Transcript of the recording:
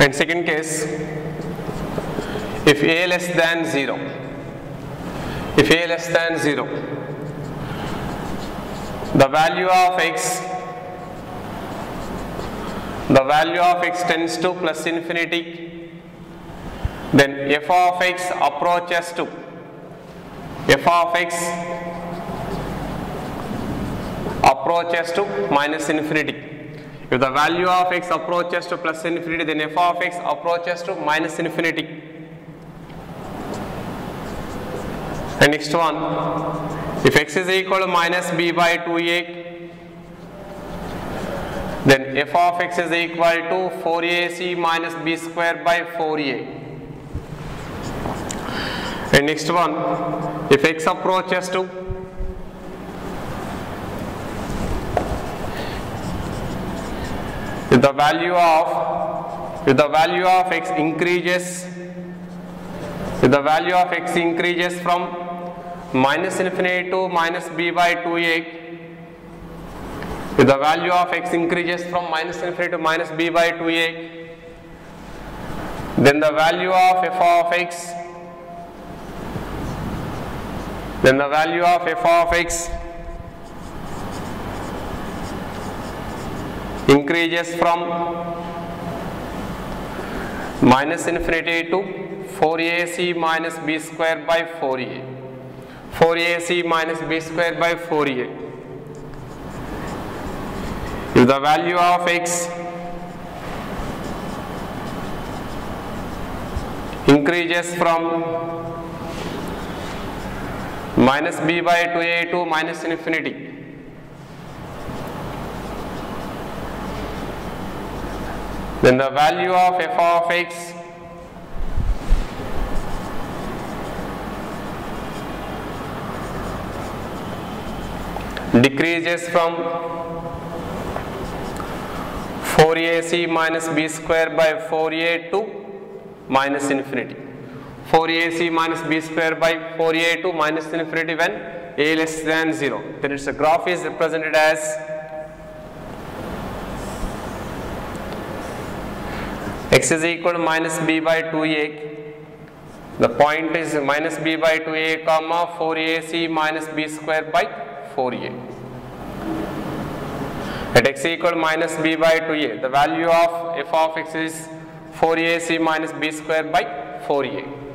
And second case, if a less than 0, if a less than 0, the value of x, the value of x tends to plus infinity, then f of x approaches to f of x approaches to minus infinity. If the value of x approaches to plus infinity, then f of x approaches to minus infinity. And next one, if x is equal to minus b by 2a, then f of x is equal to 4ac minus b square by 4a. And next one, if x approaches to if the value of if the value of x increases if the value of x increases from minus infinity to minus b by 2a if the value of x increases from minus infinity to minus b by 2a then the value of f of x then the value of f of x increases from minus infinity to 4ac minus b square by 4a 4ac minus b square by 4a if the value of x increases from minus b by 2a to minus infinity then the value of f of x decreases from 4ac minus b square by 4a to minus infinity. 4ac minus b square by 4a to minus infinity when a less than 0 then its graph is represented as x is equal to minus b by 2a the point is minus b by 2a comma 4ac minus b square by 4a at x equal to minus b by 2a the value of f of x is 4ac minus b square by 4a